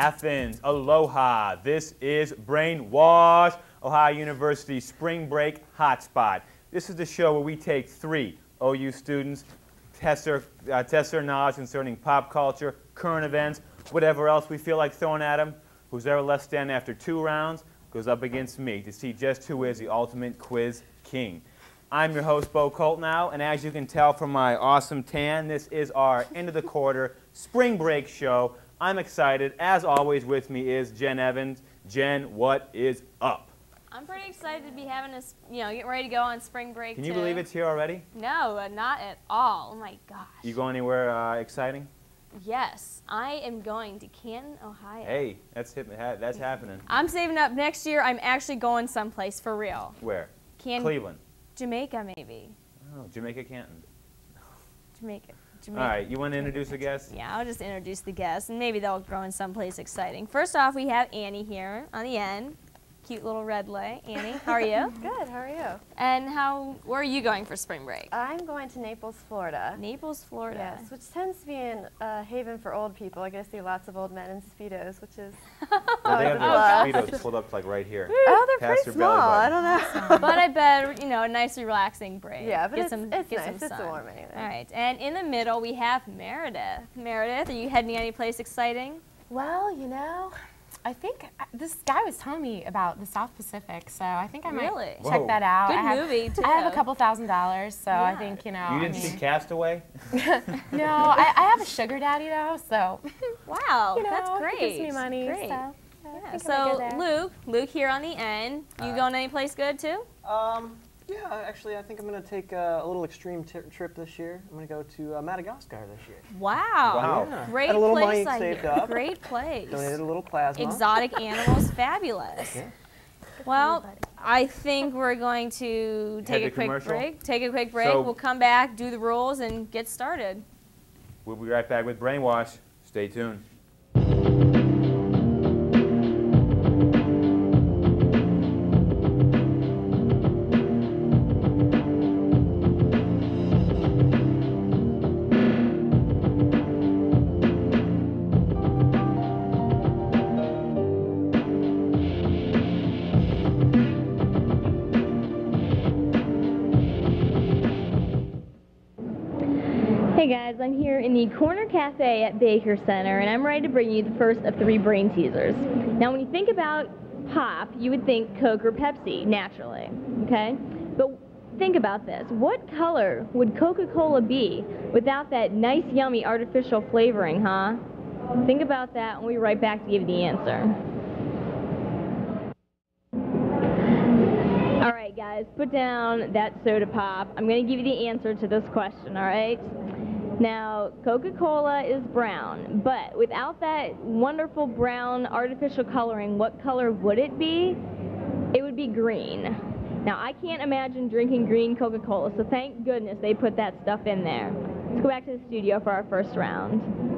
Athens, aloha. This is Brainwash, Ohio University Spring Break Hotspot. This is the show where we take three OU students, test their, uh, test their knowledge concerning pop culture, current events, whatever else we feel like throwing at them. Who's ever left standing after two rounds goes up against me to see just who is the ultimate quiz king. I'm your host, Bo Colt now, and as you can tell from my awesome tan, this is our end of the quarter spring break show. I'm excited. As always, with me is Jen Evans. Jen, what is up? I'm pretty excited to be having us, you know, getting ready to go on spring break. Can you too. believe it's here already? No, uh, not at all. Oh my gosh. You go anywhere uh, exciting? Yes, I am going to Canton, Ohio. Hey, that's hip, that's happening. I'm saving up next year. I'm actually going someplace for real. Where? Can Cleveland. Jamaica maybe. Oh, Jamaica Canton. Jamaica. All Jamaica. you want to introduce the guest? Yeah, I'll just introduce the guests, and maybe they'll grow in someplace exciting. First off, we have Annie here on the end. Cute little red lay. Annie, how are you? Good, how are you? and how? Where are you going for spring break? I'm going to Naples, Florida. Naples, Florida. Yes, which tends to be a uh, haven for old people. I get to see lots of old men in Speedos, which is. Well, they have Oh, their God. speedos pulled up like right here. oh, they're Past pretty your belly small. I don't know. but I bet you know a nice relaxing break. yeah, but get it's, some, it's get nice. some It's sun. warm anyway. All right, and in the middle we have Meredith. Meredith, are you heading any place exciting? Well, you know, I think uh, this guy was telling me about the South Pacific, so I think I might Really? check Whoa. that out. Good I have, movie too. I have a couple thousand dollars, so I think you know. You I didn't mean- see Castaway? no, I, I have a sugar daddy though, so Wow, you know, that's he great. gives me money. Great. So, yeah, Yeah, think I might go so. Luke, Luke here on the end. You Hi. going any place good too? Um, yeah, actually, I think I'm going to take uh, a little extreme ti trip this year. I'm going to go to uh, Madagascar this year. Wow. Wow. Yeah. Great Had a little place money saved up. Great place. Donated a little plasma. Exotic animals, fabulous. Yeah. Well, I think we're going to take to a quick commercial? break. Take a quick break. So- we'll come back, do the rules, and get started. We'll be right back with Brainwash. Stay tuned. I'm here in the Corner Cafe at Baker Center, and I'm ready to bring you the first of three brain teasers. Now, when you think about pop, you would think Coke or Pepsi, naturally, okay? But think about this. What color would Coca-Cola be without that nice, yummy artificial flavoring, huh? Think about that, and we'll be right back to give you the answer. All right, guys, put down that soda pop. I'm going to give you the answer to this question, all right? Now, Coca Cola is brown, but without that wonderful brown artificial coloring, what color would it be? It would be green. Now, I can't imagine drinking green Coca Cola, so thank goodness they put that stuff in there. Let's go back to the studio for our first round.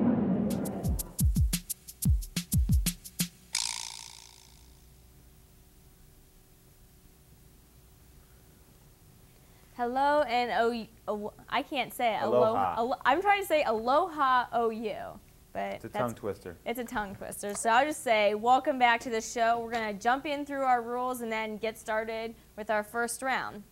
Hello and oh, oh I can't say it. Aloha. Alo- I'm trying to say aloha OU, but It's a tongue twister. It's a tongue twister. So I'll just say, welcome back to the show. We're going to jump in through our rules and then get started with our first round.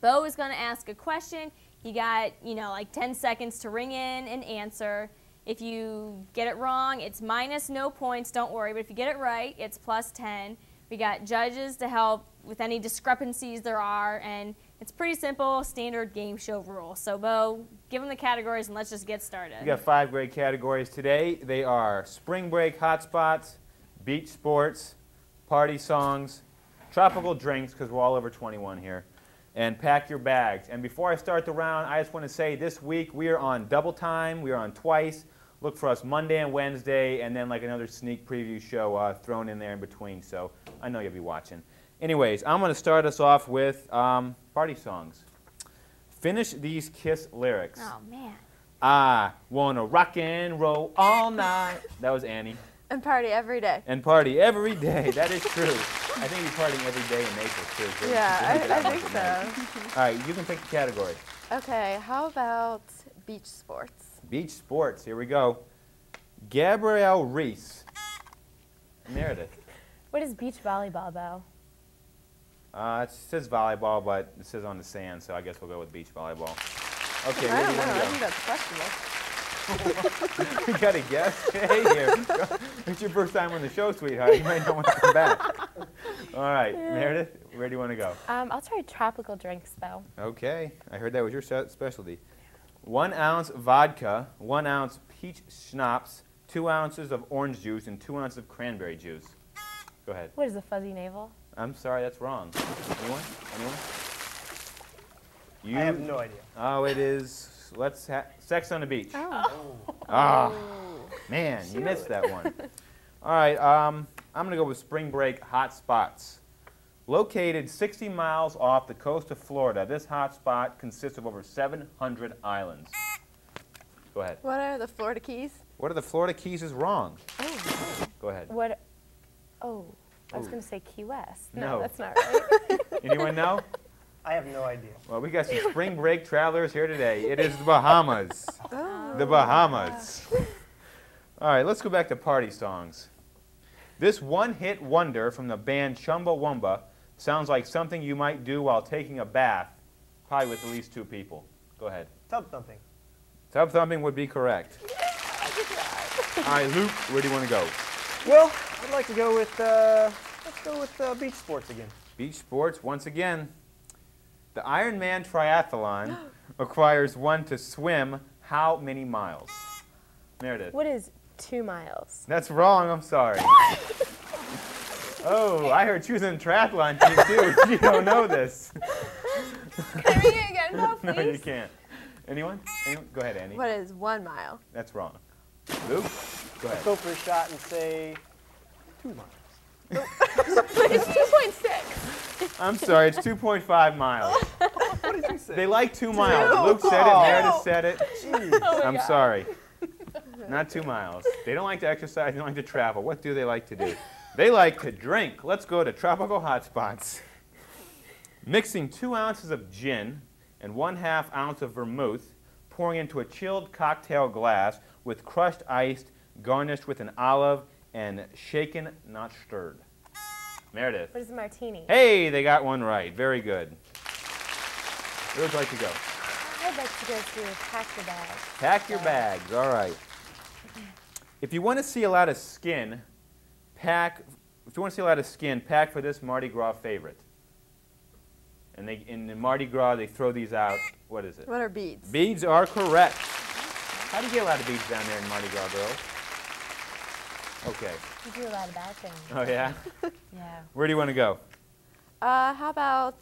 Bo is going to ask a question. You got, you know, like 10 seconds to ring in and answer. If you get it wrong, it's minus no points, don't worry. But if you get it right, it's plus 10. We got judges to help with any discrepancies there are. And it's pretty simple, standard game show rule. So, Bo, give them the categories and let's just get started. We got five great categories today. They are spring break hotspots, beach sports, party songs, tropical drinks, because we're all over 21 here, and pack your bags. And before I start the round, I just want to say this week we are on double time. We are on twice. Look for us Monday and Wednesday, and then like another sneak preview show uh, thrown in there in between. So I know you'll be watching. Anyways, I'm going to start us off with um, party songs. Finish these Kiss lyrics. Oh, man. I wanna rock and roll all night. That was Annie. And party every day. And party every day. That is true. I think you're partying every day in Naples too. so Yeah, I, I think out at night. so. All right, you can pick the category. Okay, how about beach sports? Beach sports. Here we go. Gabrielle Reece Meredith. What is beach volleyball, though? Uh, it says volleyball, but it says on the sand, so I guess we'll go with beach volleyball. Okay, I where don't know. you I think that's questionable. you got a guess? Hey here. It's your first time on the show, sweetheart. You might not want to come back. All right, Meredith, where do you want to go? Um, I'll try tropical drinks, though. Okay, I heard that was your specialty. One ounce vodka, one ounce peach schnapps, two ounces of orange juice, and two ounces of cranberry juice. Go ahead. What is a fuzzy navel? I'm sorry, that's wrong. Anyone? Anyone? You? I have no idea. Oh, it is. Let's ha- sex on the beach. Oh. Ah, man, you missed that one. All right, um, I'm gonna go with spring break hot spots. Located 60 miles off the coast of Florida, this hot spot consists of over 700 islands. Go ahead. What are the Florida Keys? What are the Florida Keys is wrong? Oh. Go ahead. What? Oh, I was going to say Key West. No. that's not right. Anyone know? I have no idea. Well, we got some spring break travelers here today. It is the Bahamas. Oh. The Bahamas. All right, let's go back to party songs. This one-hit wonder from the band Chumbawamba sounds like something you might do while taking a bath, probably with at least two people. Go ahead. Tub thumping. Tub thumping would be correct. All right, Luke, where do you want to go? Well, I'd like to go with, uh, let's go with uh, beach sports again. Beach sports, once again. The Ironman triathlon requires one to swim how many miles? Meredith. what is two miles? That's wrong, I'm sorry. oh, I heard she was in the triathlon team too. you don't know this. Can I read it again, Bob, no, you can't. Anyone? Anyone? Go ahead, Annie. What is one mile? That's wrong. Luke, go ahead. Go for a shot and say two miles. it's 2.6. I'm sorry, it's 2.5 miles. What did you say? They like two miles. Two? Luke said it, Oh. Meredith said it. Jeez. Oh I'm sorry. Not two miles. They don't like to exercise, they don't like to travel. What do they like to do? They like to drink. Let's go to tropical hotspots. Mixing two ounces of gin and one half ounce of vermouth, pouring into a chilled cocktail glass with crushed ice, garnished with an olive, and shaken, not stirred. Meredith. What is a martini? Hey, they got one right. Very good. Where would you like to go? I'd like to go to pack your bags. Pack your bags. All right. If you want to see a lot of skin, pack. If you want to see a lot of skin, pack for this Mardi Gras favorite. And they in the Mardi Gras they throw these out. What is it? What are beads? Beads are correct. How do you get a lot of beads down there in Mardi Gras, girls? Okay. You do a lot of bad things. Oh yeah. Yeah. Where do you want to go? Uh, how about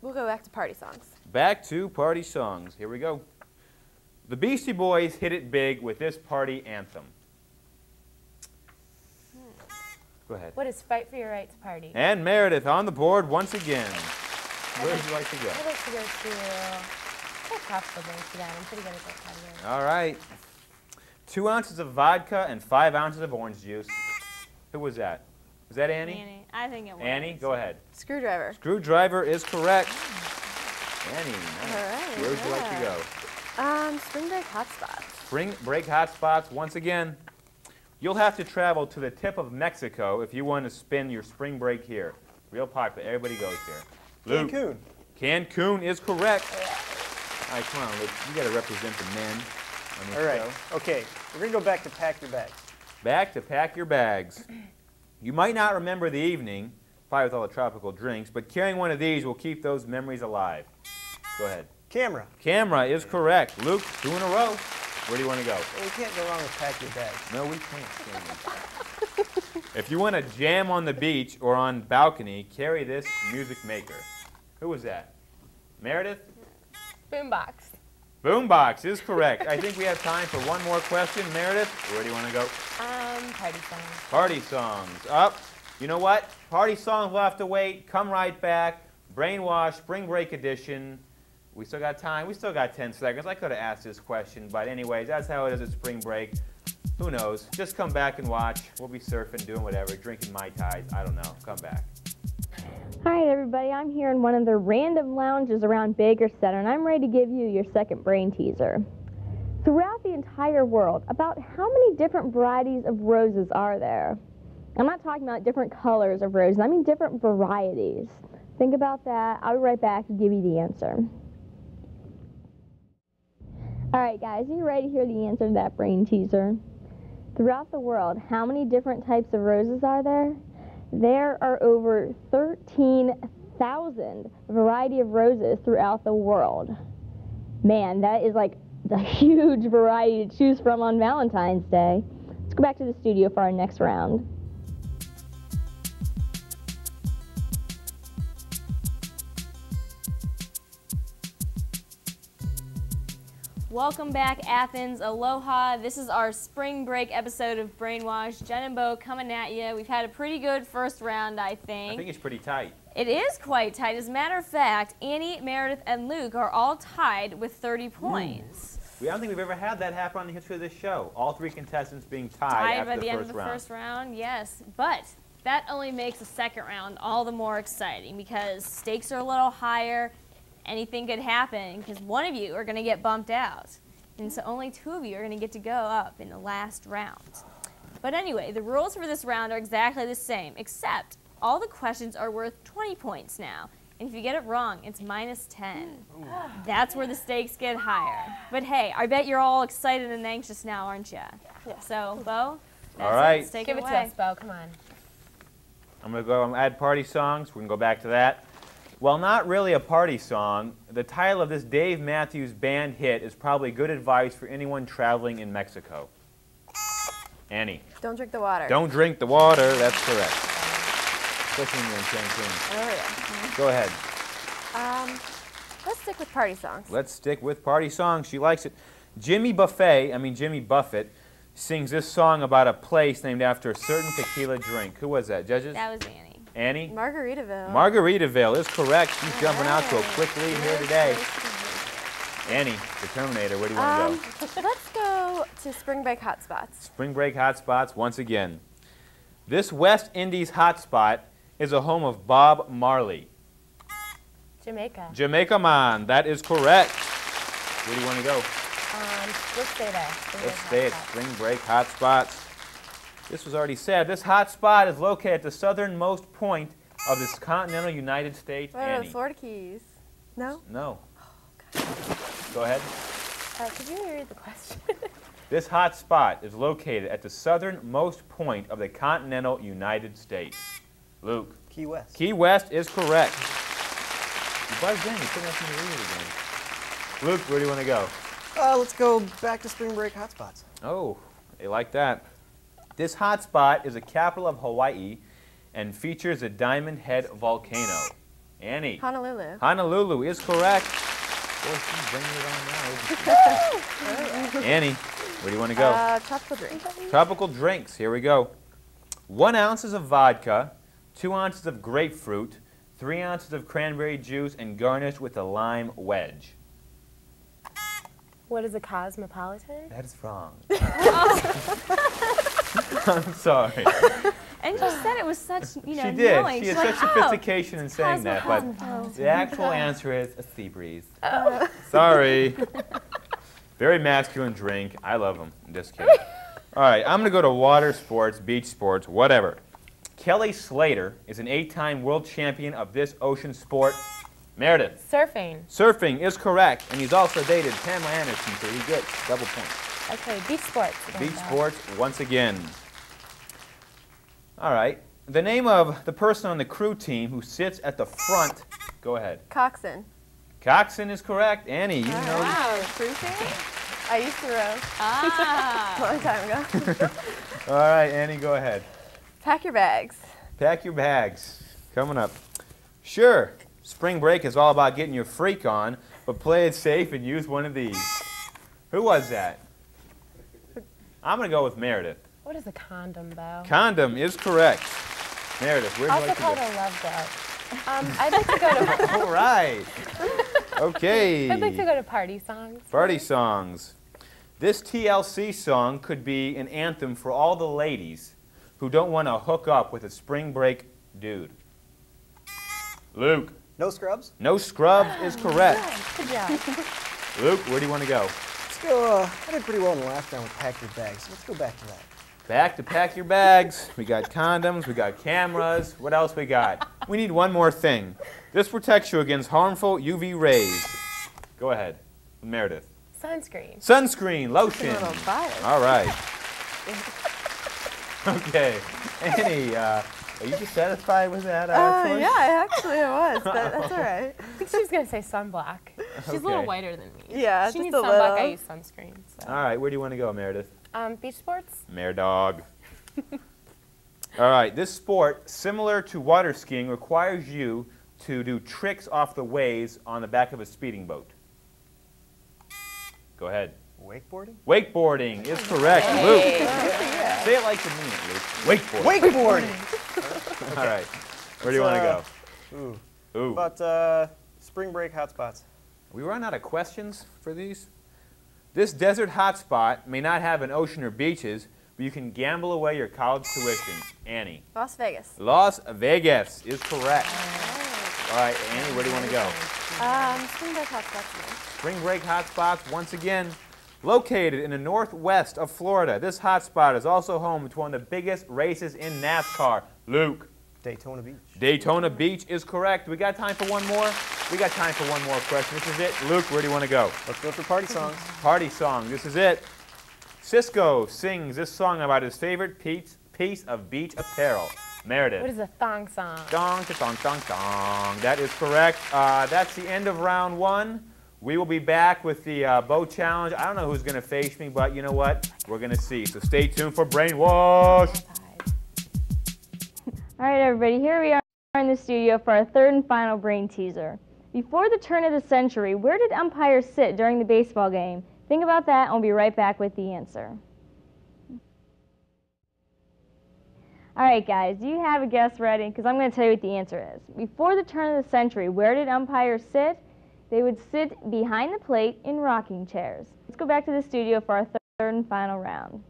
we'll go back to party songs. Back to party songs. Here we go. The Beastie Boys hit it big with this party anthem. Go ahead. What is fight for your right to party? And Meredith on the board once again. Where would you like to go? I'd like to go to oh, tropical drinks again. I'm pretty good at that category. All right. Two ounces of vodka and five ounces of orange juice. Who was that? Was that Annie? Annie. I think it was. Annie, go ahead. Screwdriver. Screwdriver is correct. Annie, nice. All right, Where would you like to go? Um, spring break hotspots. Spring break hotspots once again. You'll have to travel to the tip of Mexico if you want to spend your spring break here. Real popular. Everybody goes here. Luke. Cancun. Cancun is correct. All right, come on, Luke. You got to represent the men on this All right. show. Okay. We're gonna go back to pack your bags. Back to pack your bags. You might not remember the evening, probably with all the tropical drinks, but carrying one of these will keep those memories alive. Go ahead. Camera. Camera is correct. Luke, two in a row. Where do you want to go? Well, we can't go wrong with pack your bags. No, we can't. Camera. if you want to jam on the beach or on balcony, carry this music maker. Who was that? Meredith? Boombox. Boombox is correct. I think we have time for one more question. Meredith, where do you want to go? Um, party songs. Party songs. Up. You know what? Party songs will have to wait. Come right back. Brainwash, Spring Break Edition. We still got time. We still got 10 seconds. I could have asked this question, but anyways, that's how it is at Spring Break. Who knows? Just come back and watch. We'll be surfing, doing whatever, drinking Mai Tais. I don't know. Come back. All right, everybody, I'm here in one of the random lounges around Baker Center, and I'm ready to give you your second brain teaser. Throughout the entire world, about how many different varieties of roses are there? I'm not talking about different colors of roses, I mean different varieties. Think about that. I'll be right back to give you the answer. All right, guys, are you ready to hear the answer to that brain teaser? Throughout the world, how many different types of roses are there? There are over 13,000 variety of roses throughout the world. Man, that is like a huge variety to choose from on Valentine's Day. Let's go back to the studio for our next round. Welcome back, Athens. Aloha. This is our spring break episode of Brainwash. Jen and Bo coming at you. We've had a pretty good first round, I think. I think it's pretty tight. It is quite tight. As a matter of fact, Annie, Meredith, and Luke are all tied with 30 points. We, I don't think we've ever had that happen on the history of this show. All three contestants being tied, Tied after by the, the end first of the round. first round, yes. But that only makes the second round all the more exciting because stakes are a little higher. Anything could happen because one of you are going to get bumped out. And so only two of you are going to get to go up in the last round. But anyway, the rules for this round are exactly the same, except all the questions are worth 20 points now. And if you get it wrong, it's minus 10. That's where the stakes get higher. But hey, I bet you're all excited and anxious now, aren't you? Yeah. So, Bo, that's All right. it. Take Give it it away. to us, Bo. Come on. I'm going to go and add party songs. We can go back to that. While not really a party song, the title of this Dave Matthews Band hit is probably good advice for anyone traveling in Mexico. Annie, Don't drink the water. don't drink the water. That's correct. Especially when you're in Cancun. Oh Go ahead. Um, let's stick with party songs. Let's stick with party songs. She likes it. Jimmy Buffet, I mean Jimmy Buffett, sings this song about a place named after a certain tequila drink. Who was that? Judges? That was Annie. Annie? Margaritaville. Margaritaville is correct. She's jumping out to a quick lead here today. Annie, the Terminator, where do you want Um, to go? let's go to spring break hotspots. Spring break hotspots once again. This West Indies hotspot is a home of Bob Marley. Jamaica. Jamaica Man, that is correct. Where do you want to go? Um, let's stay there. Spring Let's stay at spring break hotspots. This was already said. This hot spot is located at the southernmost point of this continental United States. What are the Florida Keys? No? No. Go ahead. Uh, could you read the question? This hot spot is located at the southernmost point of the continental United States. Luke. Key West. Key West is correct. You buzzed in. You couldn't ask me to read it again. Luke, where do you want to go? Uh, let's go back to spring break hotspots. Oh, they like that. This hot spot is the capital of Hawaii and features a Diamond Head volcano. Annie. Honolulu. Honolulu is correct. Boy, she's bringing it on now. Annie, where do you want to go? Uh, tropical drinks. Tropical drinks. Here we go. One ounces of vodka, two ounces of grapefruit, three ounces of cranberry juice, and garnished with a lime wedge. What is a cosmopolitan? That is wrong. I'm sorry. And she said it was such, you know, she did. knowing. She She's had like, such oh, sophistication in saying that, but cosmopolitan. the actual answer is a sea breeze. Oh. Sorry. Very masculine drink. I love them. Just kidding. All right, I'm going to go to water sports, beach sports, whatever. Kelly Slater is an eight-time world champion of this ocean sport. Meredith, Surfing. surfing is correct, and he's also dated Pamela Anderson, so he gets double points. Okay, beach sports. again, Beach Bo. sports once again. All right. The name of the person on the crew team who sits at the front. Go ahead. Coxswain. Coxswain is correct. Annie, you know. Wow, cruising? I used to row a Ah. long time ago. All right, Annie, go ahead. Pack your bags. Pack your bags. Coming up. Sure, spring break is all about getting your freak on, but play it safe and use one of these. Who was that? I'm going to go with Meredith. What is a condom, Bo? Condom is correct. Meredith, where'd you Also like to called go? a love boat. Um, I'd like to go to. All right. Okay. I'd like to go to party songs. Party songs. This TLC song could be an anthem for all the ladies who don't want to hook up with a spring break dude. Luke, No scrubs? no scrubs is correct. Good job. Luke, where do you want to go? Let's go. Uh, I did pretty well in the last round with pack your bags. Let's go back to that. Back to pack your bags. We got condoms, we got cameras. What else we got? We need one more thing. This protects you against harmful UV rays. Go ahead, Meredith. Sunscreen. Sunscreen, lotion. little. All right. Okay. Annie, uh, are you satisfied with that uh, Uh, choice? yeah, actually it was, but that's all right. I think she was gonna say sunblock. She's a little whiter than me. Yeah, she just needs a sunblock. I use sunscreen. So. All right, where do you want to go, Meredith? Um, beach sports. Mare dog. All right, this sport, similar to water skiing, requires you to do tricks off the waves on the back of a speeding boat. Go ahead. Wakeboarding? Wakeboarding is correct. Luke. Say it like you mean it, Luke. Wakeboarding. Wakeboarding! All right. Where do you want to Uh, go? Ooh. Ooh. About uh, spring break hotspots. We run out of questions for these? This desert hotspot may not have an ocean or beaches, but you can gamble away your college tuition. Annie. Las Vegas. Las Vegas is correct. All right, Annie, where do you want to go? Um, spring break hotspots again. Spring break hotspots, once again, located in the northwest of Florida. This hotspot is also home to one of the biggest races in NASCAR. Luke, Daytona Beach. Daytona Beach is correct. We got time for one more? We got time for one more question. This is it. Luke, where do you want to go? Let's go for party songs. Party song. This is it. Sisqó sings this song about his favorite piece, piece of beach apparel. Meredith. What is a thong song? Dong, ta, dong, dong, dong. That is correct. Uh, that's the end of round one. We will be back with the uh, Bo challenge. I don't know who's going to face me, but you know what? We're going to see. So stay tuned for Brainwash. All right, everybody, here we are in the studio for our third and final brain teaser. Before the turn of the century, where did umpires sit during the baseball game? Think about that, and we'll be right back with the answer. All right, guys, do you have a guess ready? Because I'm going to tell you what the answer is. Before the turn of the century, where did umpires sit? They would sit behind the plate in rocking chairs. Let's go back to the studio for our third and final round.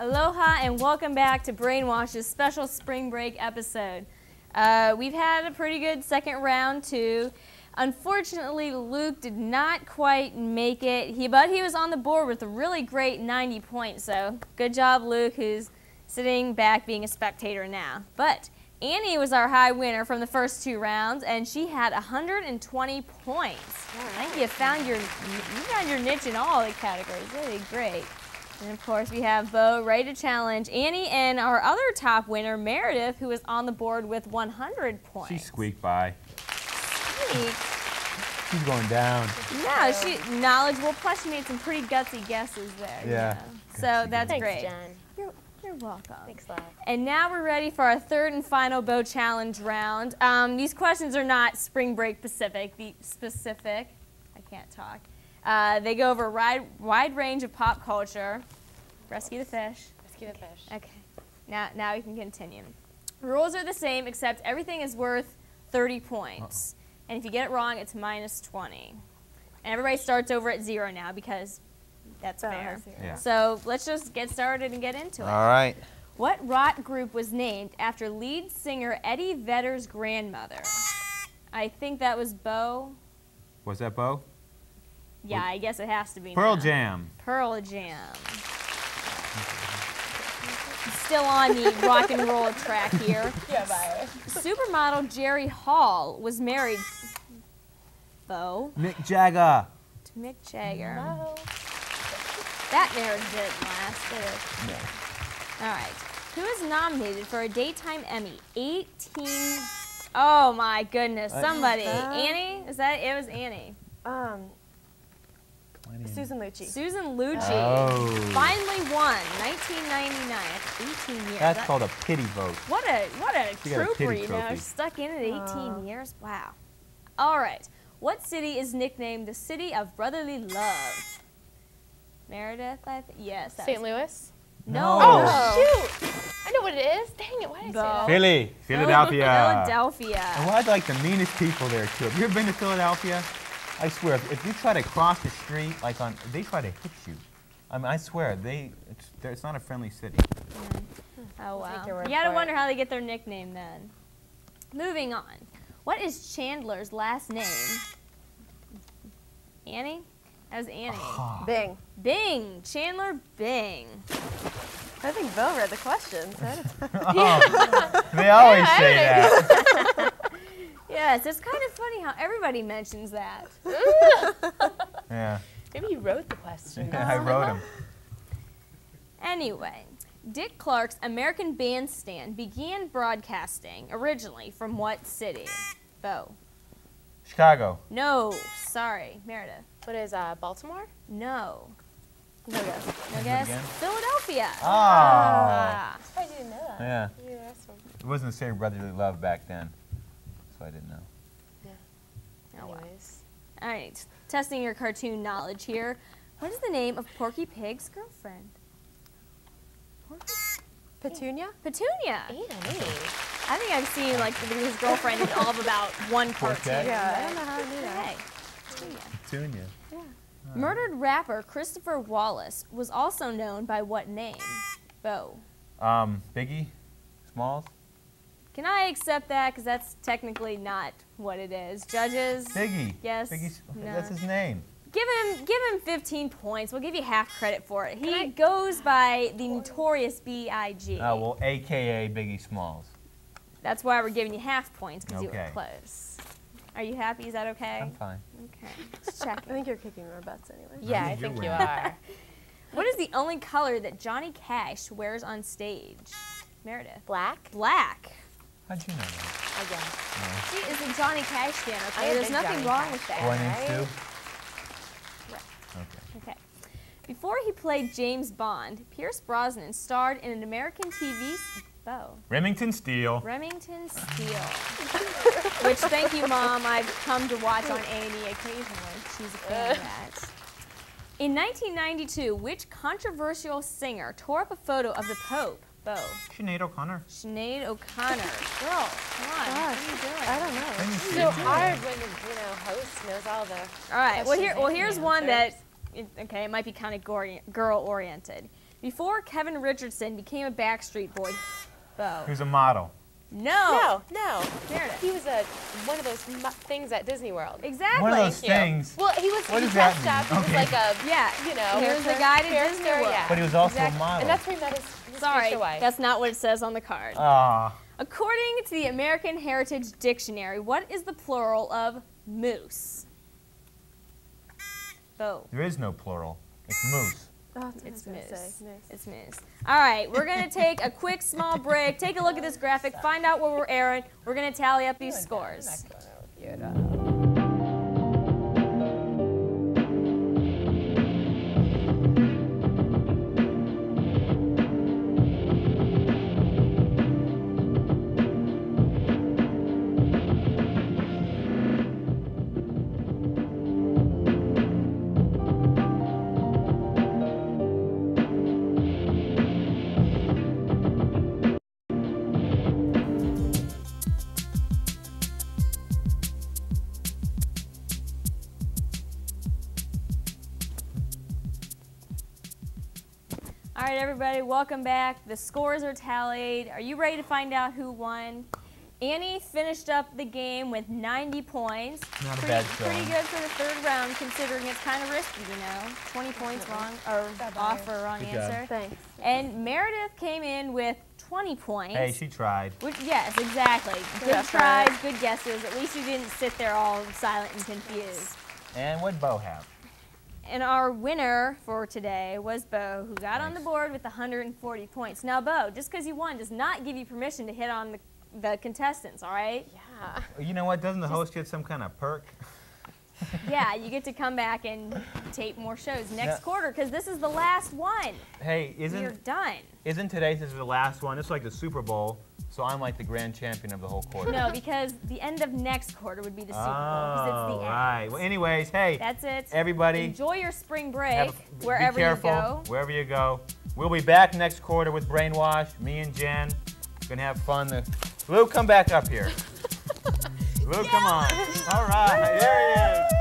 Aloha and welcome back to Brainwash's special spring break episode. Uh, we've had a pretty good second round too. Unfortunately, Luke did not quite make it, he, but he was on the board with a really great 90 points. So good job, Luke, who's sitting back being a spectator now. But Annie was our high winner from the first two rounds, and she had 120 points. I think you found your you found your niche in all the categories. Really great. And of course, we have Bo ready to challenge Annie and our other top winner, Meredith, who is on the board with 100 points. She squeaked by. Squeak. She's going down. No, she knowledgeable. Plus, she made some pretty gutsy guesses there. you Yeah. know. So that's Thanks, great. Jen. You're, you're welcome. Thanks, love. And now we're ready for our third and final Bo challenge round. Um, these questions are not spring break specific. The specific, I can't talk. Uh, they go over a wide, wide range of pop culture. Rescue the fish. Rescue the fish. Okay. Now, now we can continue. Rules are the same, except everything is worth 30 points. And if you get it wrong, it's minus 20. And everybody starts over at zero now because that's Oh, fair. I. Yeah. So let's just get started and get into it. All right. What rock group was named after lead singer Eddie Vedder's grandmother? I think that was Bo. Was that Bo? Yeah, I guess it has to be. Pearl now. Jam. Pearl Jam. Still on the rock and roll track here. Yeah, bye. Supermodel Jerry Hall was married. Bo Mick Jagger. to Mick Jagger. Oh. That marriage didn't last, did it? All right. Who is nominated for a daytime Emmy? 18. Oh my goodness! Somebody. Annie? Is that it? Was Annie? Um, Susan Lucci. Susan Lucci Oh. finally won 1999 after 18 years. That's That- called a pity vote. What a what a She got a trooper, you know, trophy. stuck in it 18 Aw. years. Wow. All right. What city is nicknamed the city of brotherly love? Meredith, I th- yes. St. Louis. No. Oh, shoot! I know what it is. Dang it, why did I say that? Philly. Philadelphia. Philadelphia. And well, I like the meanest people there too. Have you ever been to Philadelphia? I swear, if, if you try to cross the street, like on, they try to hit you. I mean, I swear, they, it's, it's not a friendly city. Oh wow. take your word You gotta wonder how they get their nickname then. Moving on. What is Chandler's last name? Annie? That was Annie. Bing. Bing. Chandler Bing. I think Bo read the questions. Oh, they always say that. Yes, it's kind of funny how everybody mentions that. Yeah, Maybe you wrote the question. I wrote them. Anyway, Dick Clark's American Bandstand began broadcasting originally from what city? Bo. Chicago. No, sorry, Meredith. What is uh, Baltimore? No. No guess. No guess. again? Philadelphia. Oh. Ah. I didn't know that. Yeah. Yeah, that's one. It wasn't the same brotherly love back then, so I didn't know. Oh, wow. All right, testing your cartoon knowledge here. What is the name of Porky Pig's girlfriend? Porky? Petunia? Petunia. Annie. I think I've seen like his girlfriend in all of about one cartoon. Porky? Yeah, I don't know how I knew that. Hey, Petunia. Petunia. Murdered rapper Christopher Wallace was also known by what name? Bo. Um, Biggie Smalls. Can I accept that? Because that's technically not what it is. Judges, Biggie. Yes, Biggie. S- no. That's his name. give him give him 15 points. We'll give you half credit for it. He goes by the notorious B.I.G. Oh uh, well, AKA Biggie Smalls. That's why we're giving you half points because you were close. Are you happy? Is that okay? I'm fine. Okay. Just I think you're kicking our butts anyway. Yeah, I think think you're you winning. are. What is the only color that Johnny Cash wears on stage? Meredith. Black? Black. How'd you know that? Again. Oh. She is a Johnny Cash fan, I'm okay? There's nothing Johnny wrong Cash with that. One Right. and two. Right. Okay. Okay. Before he played James Bond, Pierce Brosnan starred in an American TV s- oh, Remington Steele. Remington Steele. Which, thank you, Mom, I've come to watch on A&E occasionally. She's a fan of that. In 1992, which controversial singer tore up a photo of the Pope? Bo. Sinead O'Connor. Sinead O'Connor. Girl, come on. What are you doing? I don't know. It's so hard when the you know host knows all the. All right. Well, here, well, here's one that, okay, it might be kind of girl-oriented. Before Kevin Richardson became a Backstreet Boy, Bo. Who's a model? No. No, no. Meredith. He was a one of those mu- things at Disney World. Exactly. One of those things. Well, he was. What he that dressed mean? up. He was like a. Yeah. You know. Here's the guy to Disney World. Yeah. But he was also Exactly. a model. and that's where he met his, his Sorry, future that's not what it says on the card. Ah, According to the American Heritage Dictionary, what is the plural of moose? Bo. there is no plural. It's moose. Oh, that's It's was gonna moose. say. Moose. It's moose. All right, we're going to take a quick small break, take a look at this graphic, find out what we're airing. We're going to tally up these scores. Right, everybody, welcome back. The scores are tallied. Are you ready to find out who won? Annie finished up the game with 90 points. Not a pretty, bad pretty good for the third round, considering it's kind of risky, you know. 20 points wrong or off for a wrong Good job. answer. Thanks. And Meredith came in with 20 points. Hey, she tried. Which, yes, exactly. Good effort. tries, good guesses. At least you didn't sit there all silent and confused. And what'd Bo have? And our winner for today was Bo, who got on the board with 140 points. Now, Bo, just because you won does not give you permission to hit on the, the contestants, all right? Yeah. You know what? Doesn't the host get some kind of perk? yeah, you get to come back and tape more shows next Yeah. quarter because this is the last one. Hey, We're isn't done. isn't today this is the last one? This is like the Super Bowl, so I'm like the grand champion of the whole quarter. No, because the end of next quarter would be the Super Bowl because it's Oh, the end. right. Well, anyways, hey, That's it. everybody, Enjoy your spring break a- wherever be careful you go. wherever you go. We'll be back next quarter with Brainwash. Me and Jen gonna have fun. The, Luke, come back up here. Luke, come on. All right, there he is.